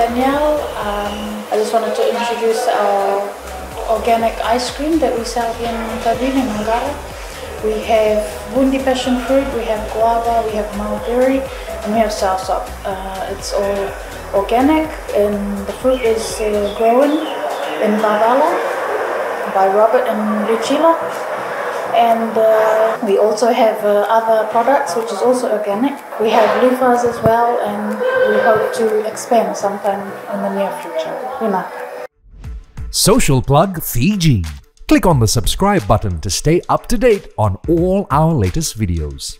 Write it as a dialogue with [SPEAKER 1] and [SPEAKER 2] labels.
[SPEAKER 1] Danielle. Um, I just wanted to introduce our organic ice cream that we sell in Tadin in Naqara. We have bundi passion fruit, we have guava, we have mulberry, and we have soursop. Uh, it's all organic, and the fruit is uh, grown in Bavala by Robert and Lucilla. And uh, we also have uh, other products which is also organic. We have loofahs as well, and we hope to expand sometime in the near future.
[SPEAKER 2] Social Plug Fiji. Click on the subscribe button to stay up to date on all our latest videos.